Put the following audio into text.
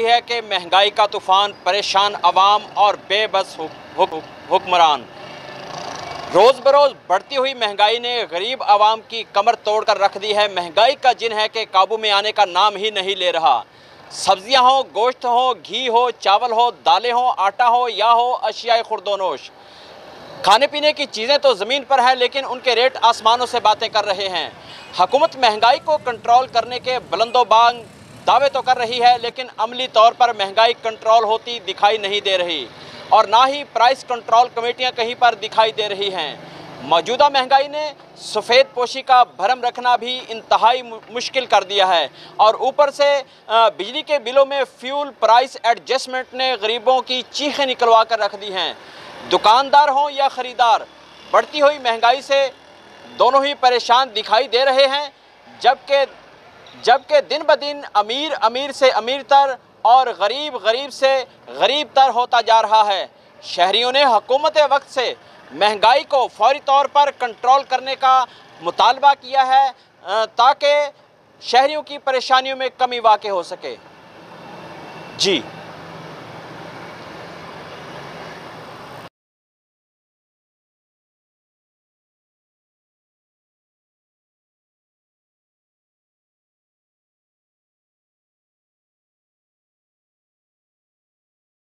है कि महँगाई का तूफ़ान, परेशान आवाम और बेबस हुक्मरान। रोज़ बरोज़ बढ़ती हुई महँगाई ने गरीब आवाम की कमर तोड़ कर रख दी है। महँगाई का जिन है कि काबू में आने का नाम ही नहीं ले रहा। सब्ज़ियाँ हो, गोश्त हो, घी हो, चावल हो, दालें हो, आटा हो, या हो, अशियाए खुरदोनोश। खाने पीने की चीज़ें तो ज़मीन पर हैं, लेकिन उनके रेट आसमानों से बातें कर रहे हैं। हुकूमत महँगाई को कंट्रोल करने के बुलंदोबांग दावे तो कर रही है, लेकिन अमली तौर पर महँगाई कंट्रोल होती दिखाई नहीं दे रही और ना ही प्राइस कंट्रोल कमेटियाँ कहीं पर दिखाई दे रही हैं। मौजूदा महँगाई ने सफ़ेद पोशी का भरम रखना भी इंतहाई मुश्किल कर दिया है और ऊपर से बिजली के बिलों में फ्यूल प्राइस एडजस्टमेंट ने गरीबों की चीखें निकलवा कर रख दी हैं। दुकानदार हों या ख़रीदार, बढ़ती हुई महँगाई से दोनों ही परेशान दिखाई दे रहे हैं, जबकि जबकि दिन ब दिन अमीर अमीर से अमीर तर और गरीब गरीब से गरीब तर होता जा रहा है। शहरीों ने हकूमत वक्त से महँगाई को फौरी तौर पर कंट्रोल करने का मुतालबा किया है ताकि शहरीों की परेशानियों में कमी वाक़ हो सके। जी।